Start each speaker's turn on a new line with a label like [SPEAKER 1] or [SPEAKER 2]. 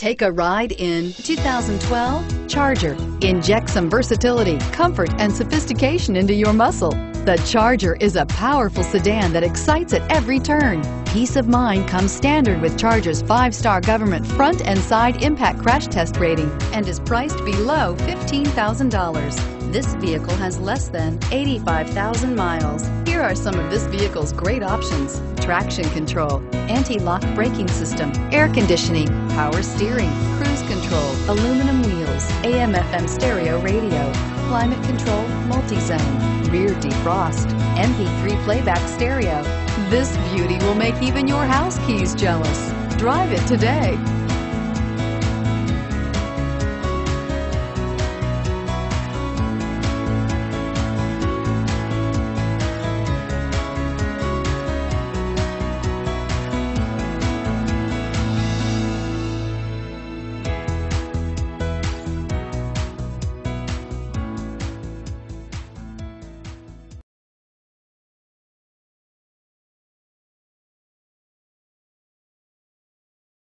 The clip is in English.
[SPEAKER 1] Take a ride in 2012 Charger. Inject some versatility, comfort, and sophistication into your muscle. The Charger is a powerful sedan that excites at every turn. Peace of mind comes standard with Charger's five-star government front and side impact crash test rating and is priced below $15,000. This vehicle has less than 85,000 miles. Here are some of this vehicle's great options. Traction control, anti-lock braking system, air conditioning, power steering, cruise control, aluminum wheels, AM FM stereo radio, climate control, multi-zone, rear defrost, MP3 playback stereo. This beauty will make even your house keys jealous. Drive it today.